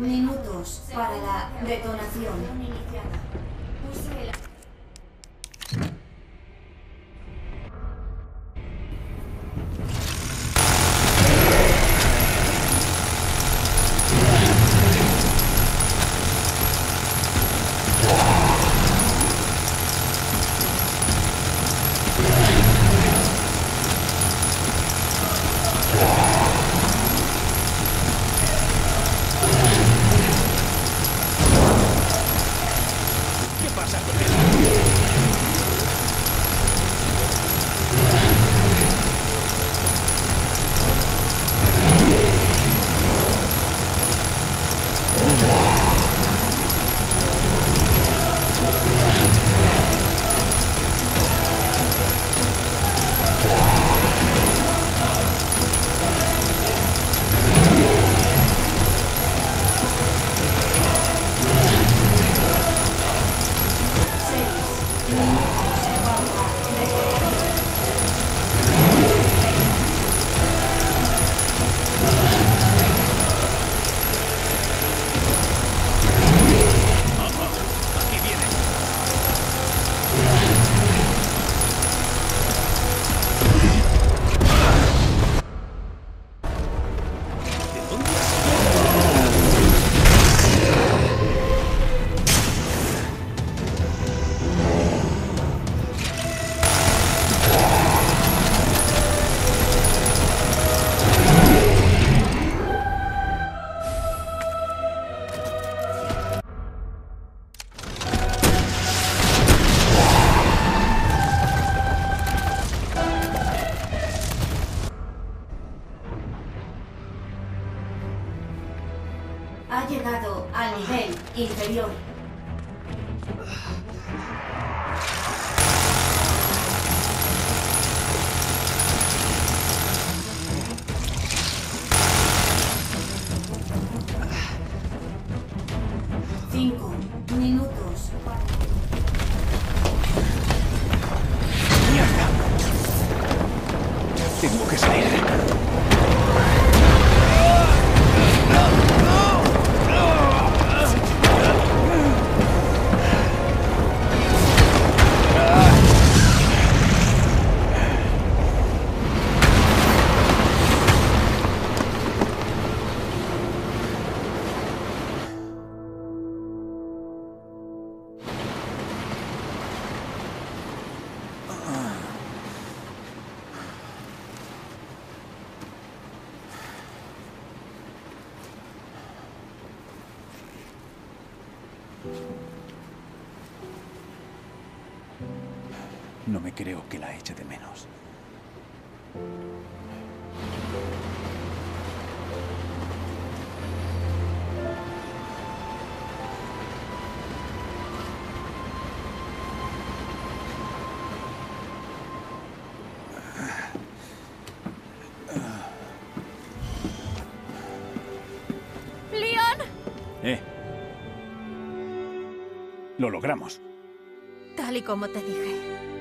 Minutos para la detonación. Ha llegado al nivel inferior. Cinco minutos. No me creo que la eche de menos. ¿Eh? Lo logramos. Tal y como te dije.